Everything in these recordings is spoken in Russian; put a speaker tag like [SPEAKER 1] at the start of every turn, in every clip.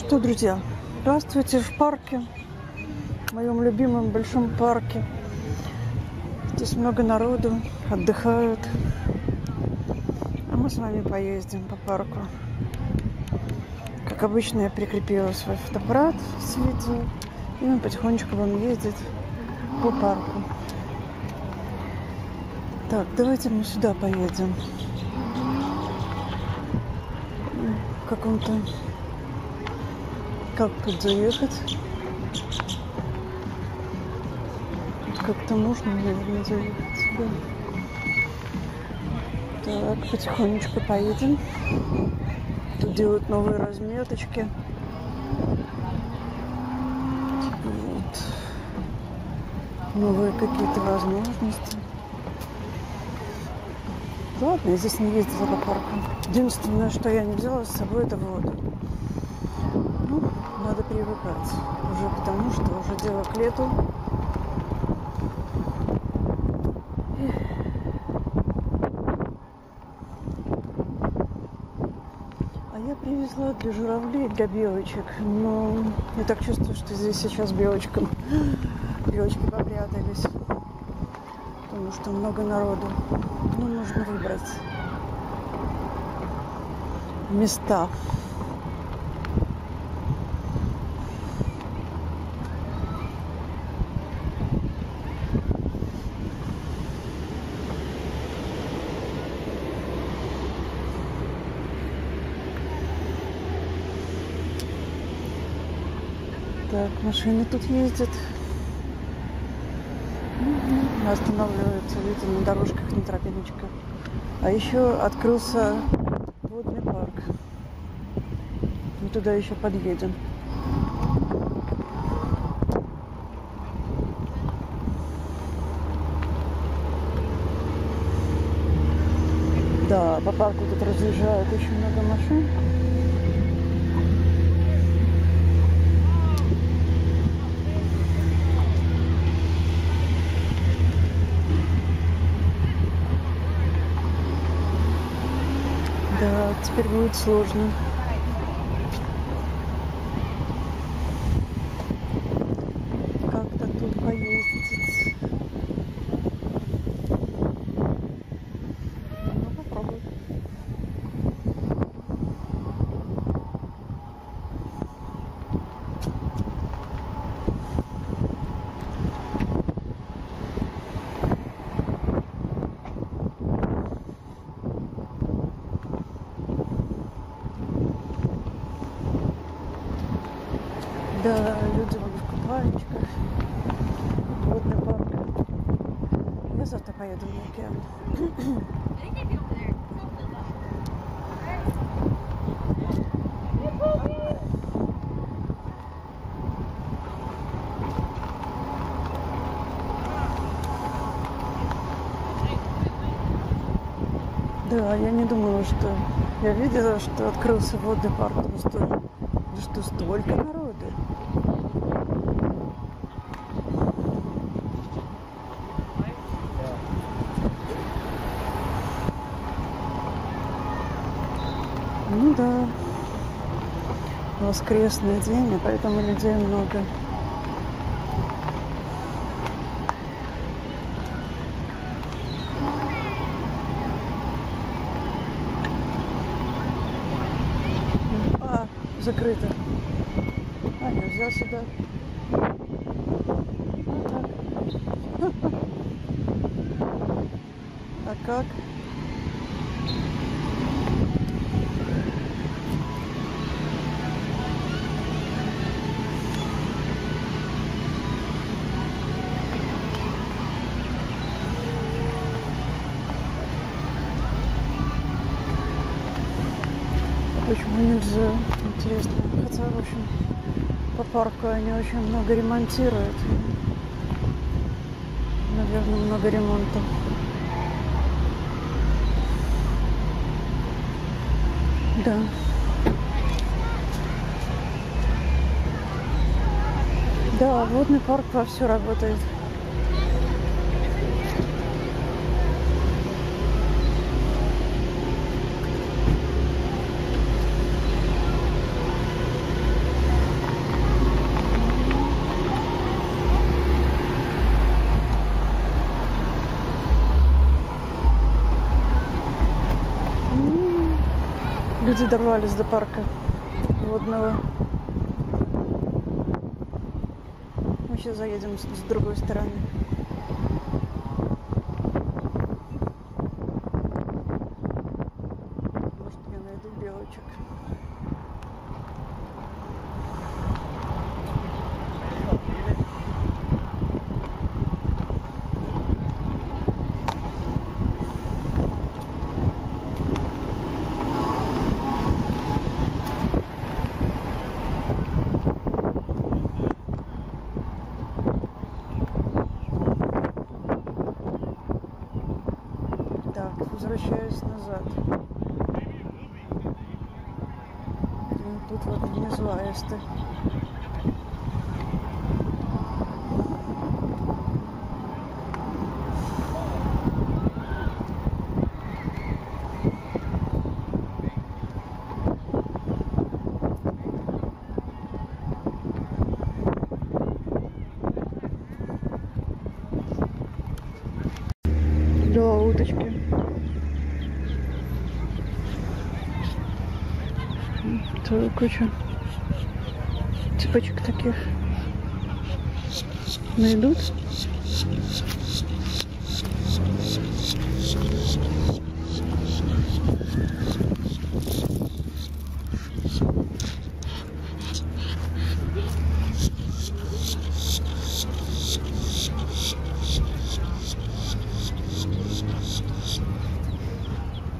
[SPEAKER 1] Ну что, друзья, здравствуйте в парке, в моем любимом большом парке. Здесь много народу, отдыхают. А мы с вами поездим по парку. Как обычно, я прикрепила свой фотоаппарат с видео. И мы потихонечку будем ездить по парку. Так, давайте мы сюда поедем. В каком-то... Как тут заехать? Как-то нужно, наверное, заехать сюда. Так, потихонечку поедем. Тут делают новые разметочки. Вот. Новые какие-то возможности. Ладно, я здесь не ездила по парку. Единственное, что я не взяла с собой, это воду. Привыкать уже потому, что уже дело к лету. А я привезла для журавлей, для белочек. Но я так чувствую, что здесь сейчас белочкам белочки попрятались. Потому что много народу. Ну, нужно выбрать места. Так, машины тут ездят. Останавливаются, видите, на дорожках, на тропиночках. А еще открылся водный парк. Мы туда еще подъедем. Да, по парку тут разъезжают очень много машин. Да, теперь будет сложно. Как-то тут поездить. Ну, попробуй. Да, люди вон в купальничках. Водный парк. Завтра поеду на океан. Да, я не думала, что... Я видела, что открылся водный парк. но столько- да что столько народу. Ну да. Воскресный день, и поэтому людей много. А, закрыто. А, нельзя сюда. Ну так. А как? Нельзя? Интересно. Хотя, в общем, по парку они очень много ремонтируют. Наверное, много ремонта. Да. Да, водный парк вовсю работает. Люди дорвались до парка водного. Мы сейчас заедем с другой стороны. Может, я найду белочек. Так, возвращаюсь назад. Ну, тут вот внизу аисты. Да, уточки. Целая куча цепочек таких. Найдут?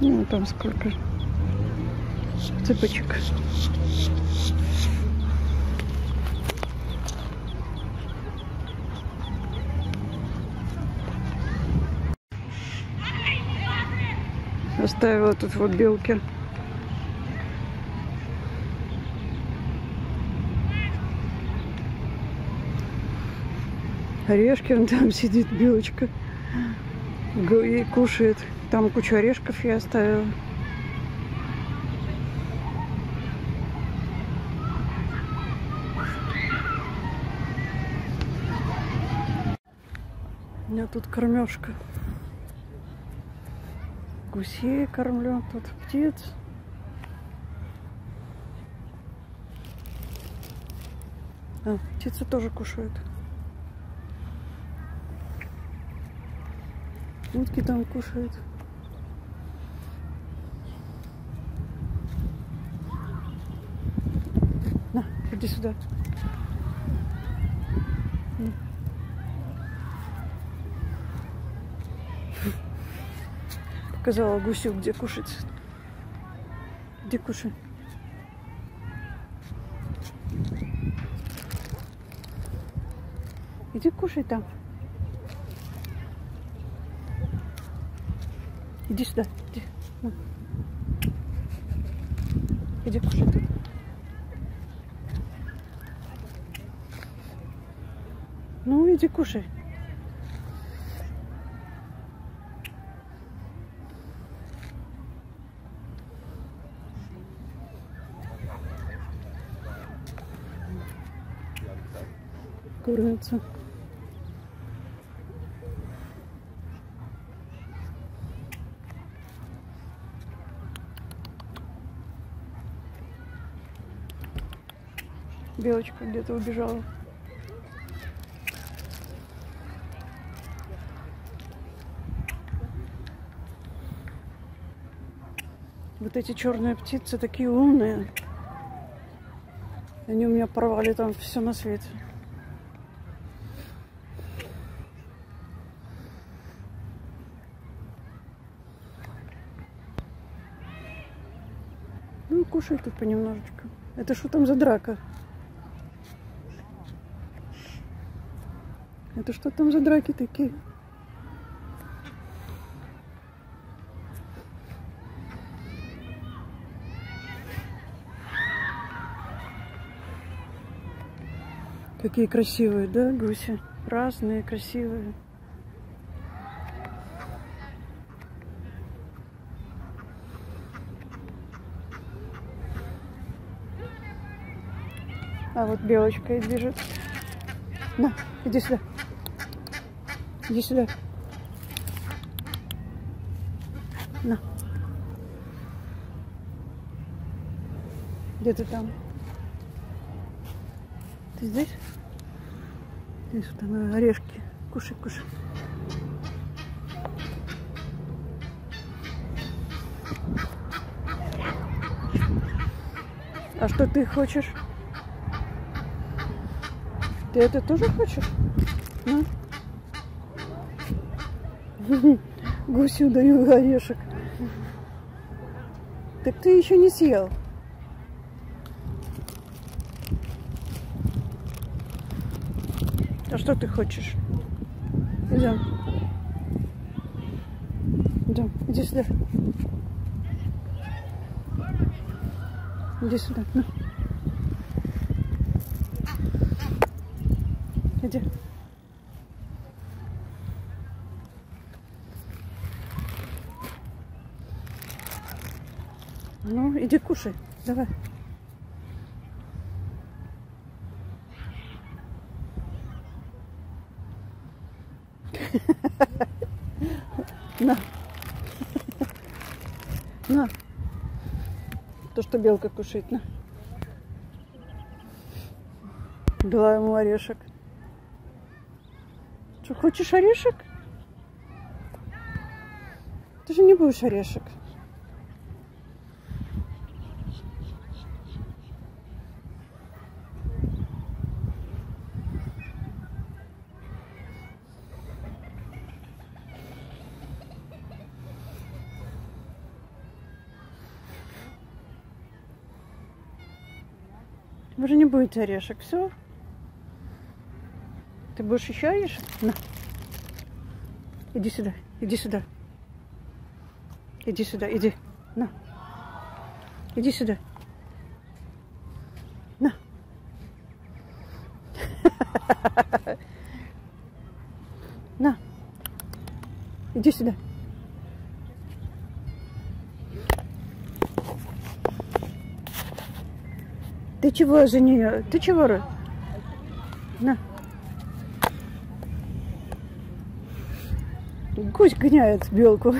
[SPEAKER 1] Ну, там сколько цепочек. Оставила тут вот белки. Орешки, вон там сидит белочка. И кушает. Там кучу орешков я оставила. Тут кормежка. Гусей кормлю, тут птиц. А, птицы тоже кушают. Утки там кушают. На, иди сюда. Показала гусю, где кушать. Где кушай. Иди кушай там. Иди сюда. Иди. На. Иди кушай тут. Ну, иди кушай. Курица. Белочка где-то убежала. Вот эти черные птицы такие умные. Они у меня порвали там все на свете. Ну, кушай тут понемножечку. Это что там за драка? Это что там за драки такие? Какие красивые, да, гуси? Разные, красивые. А вот белочка и бежит. На, иди сюда. Иди сюда. На. Где ты там? Ты здесь? Здесь вот она, орешки. Кушай, кушай. А что ты хочешь? Ты это тоже хочешь? Ну? Гусю даю орешек. Так ты еще не съел. А что ты хочешь? Идем. Идем. Иди сюда. Иди сюда. На. Иди. Ну, иди кушай. Давай. На. На. То, что белка кушает, на. Дала ему орешек. Что, хочешь орешек? Ты же не будешь орешек. Вы же не будете орешек, все? Ты будешь еще орешек? На. Иди сюда, иди сюда. Иди сюда, иди. На. Иди сюда. На. На. Иди сюда. Ты чего за нее? Ты чего? Гоняет белку.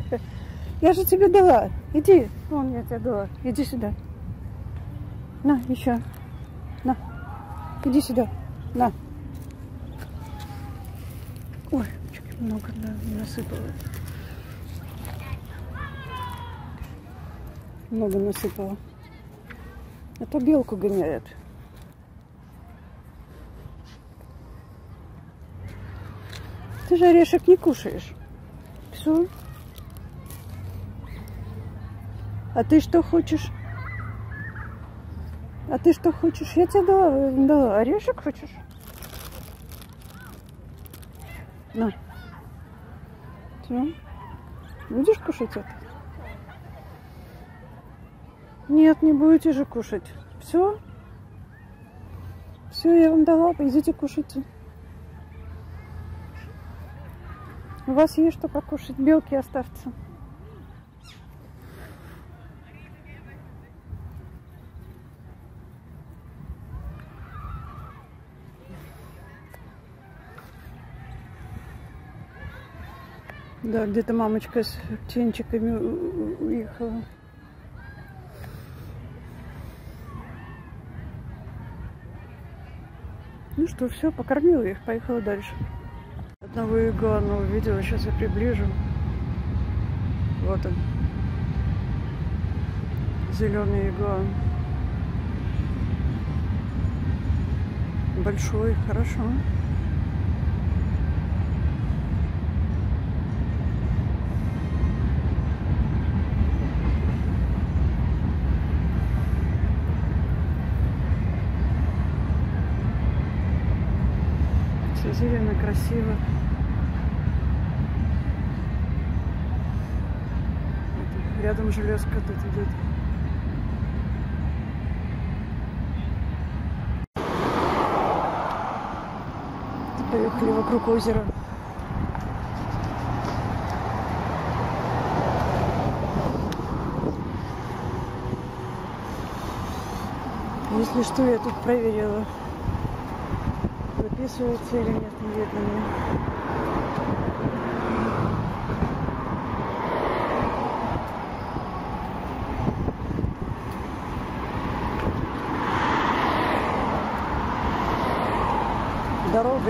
[SPEAKER 1] Я же тебе дала. Иди. Вон я тебе дала. Иди сюда. На, еще. На. Иди сюда. На. Ой, чуть много насыпала. Много насыпала. Это белку гоняет. Ты же орешек не кушаешь. Все. А ты что хочешь? А ты что хочешь? Я тебе дала, дала. орешек хочешь? На. Все. Будешь кушать это? Нет, не будете же кушать. Все? Все, я вам дала, идите кушайте. У вас есть что покушать, белки оставьте. Да, где-то мамочка с птенчиками уехала. Ну что, все, покормила их, поехала дальше. Одного игуана увидела, сейчас я приближу. Вот он. Зеленый игуан. Большой, хорошо. Все зелено, красиво. Это рядом железка тут идет. Поехали вокруг озера. Если что, я тут проверила записывается или нет, не видно мне.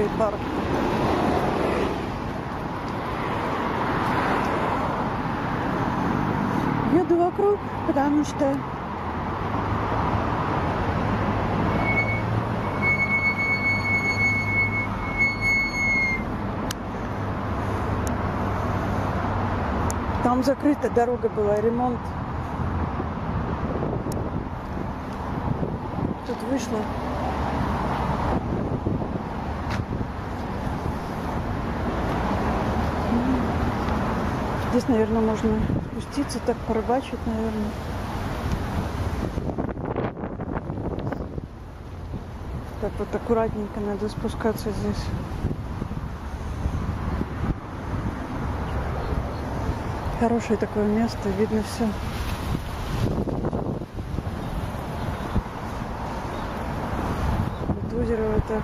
[SPEAKER 1] И парк. Еду вокруг, потому что Там закрыта дорога была, ремонт. Тут вышло. Здесь, наверное, можно спуститься, так порыбачить, наверное. Так вот аккуратненько надо спускаться здесь. Хорошее такое место, видно все. Вот озеро вот так.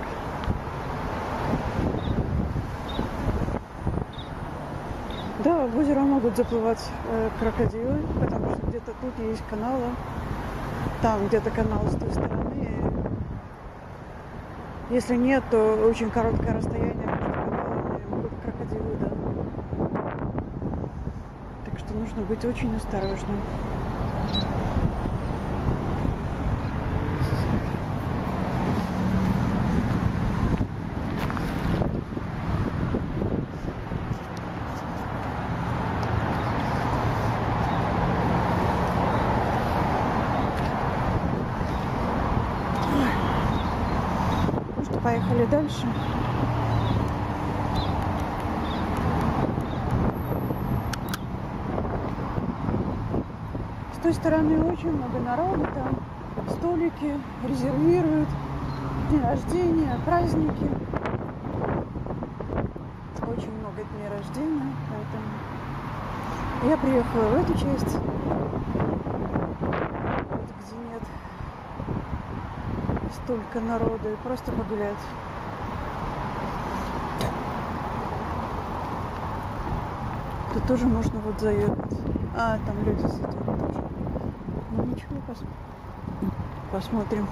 [SPEAKER 1] Да, могут заплывать э, крокодилы, потому что где-то тут есть каналы. Там где-то канал с той стороны. Если нет, то очень короткое расстояние между каналами могут крокодилы, да. Так что нужно быть очень осторожным. Ну что, поехали дальше. С той стороны очень много народу, там столики резервируют, дни рождения, праздники. Очень много дней рождения, поэтому я приехала в эту часть, где нет столько народу, и просто погулять. Тут тоже можно вот заехать. А, там люди сидят тоже. Ну ничего, пос... посмотрим.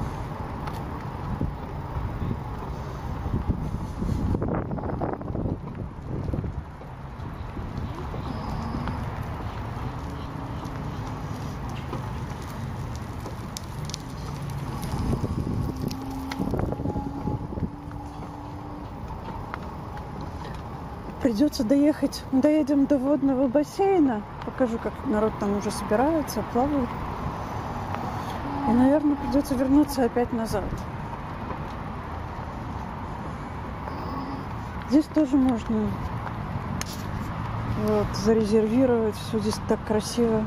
[SPEAKER 1] Придется доехать. Доедем до водного бассейна. Покажу, как народ там уже собирается, плавает. И, наверное, придется вернуться опять назад. Здесь тоже можно вот, зарезервировать. Все здесь так красиво.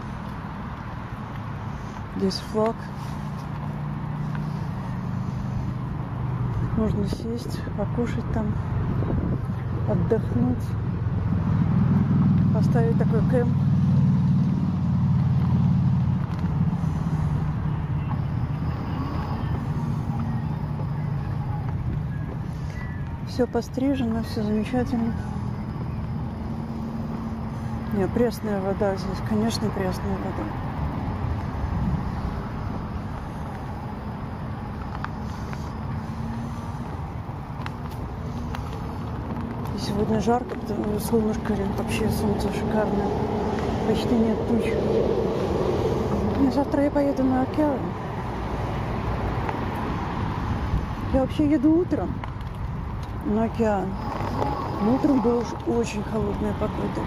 [SPEAKER 1] Здесь флаг. Можно сесть, покушать там отдохнуть, поставить такой кемп. Все пострижено, все замечательно. Не, пресная вода здесь, конечно, пресная вода. Сегодня жарко, солнышко, вообще солнце шикарное. Почти нет туч. И завтра я поеду на океан. Я вообще еду утром на океан. Но утром была уж очень холодная погода.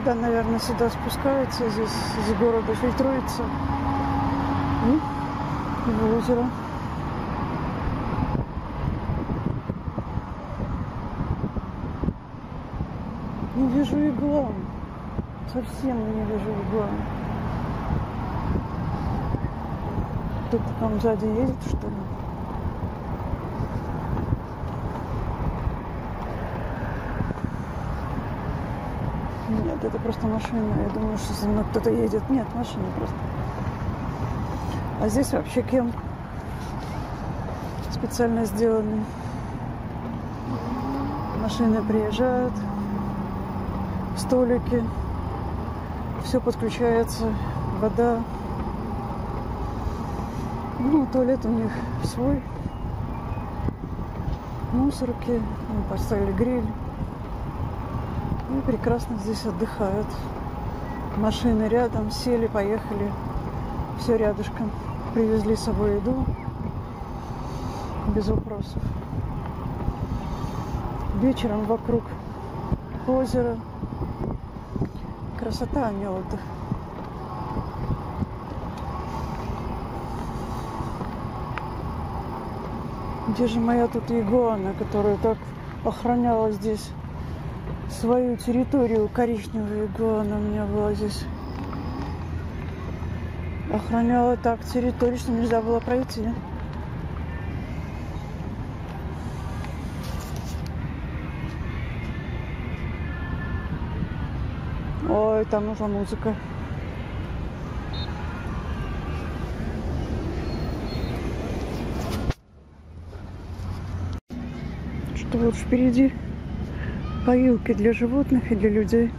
[SPEAKER 1] Вода, наверное, сюда спускается, здесь из города фильтруется. И в озеро. Не вижу иглам. Совсем не вижу иглам. Кто-то там сзади едет, что ли? Нет. Вот это просто машина. Я думаю, что за мной кто-то едет. Нет, машина просто. А здесь вообще кем? Специально сделанный. Машины приезжают, столики, все подключается, вода. Ну, туалет у них свой. Мусорки, мы поставили гриль. И прекрасно здесь отдыхают. Машины рядом, сели, поехали. Все рядышком. Привезли с собой еду. Без вопросов. Вечером вокруг озера. Красота, а не отдых. Где же моя тут игуана, которая так охраняла здесь свою территорию? Коричневая игуана у меня была здесь. Охраняла так территорию, что нельзя было пройти. Ой, там нужна музыка. Что вот впереди поилки для животных и для людей.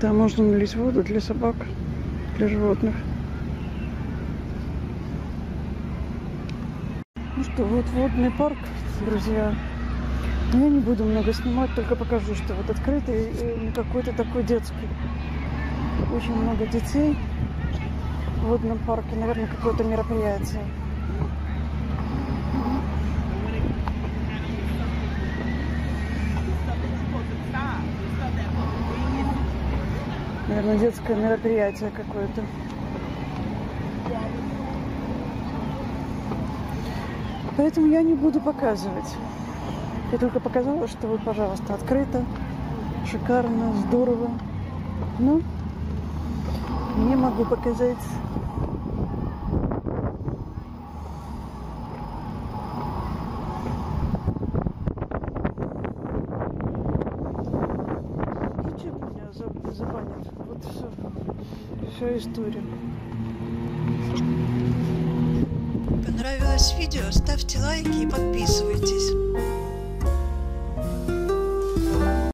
[SPEAKER 1] Там можно налить воду для собак, для животных. Ну что, вот водный парк, друзья. Я не буду много снимать, только покажу, что вот открытый и какой-то такой детский. Очень много детей в водном парке. Наверное, какое-то мероприятие. Наверное, детское мероприятие какое-то. Поэтому я не буду показывать. Я только показала, что вот, пожалуйста, открыто, шикарно, здорово. Ну, не могу показать. Забанят. Вот все. Вся история. Понравилось видео? Ставьте лайки и подписывайтесь.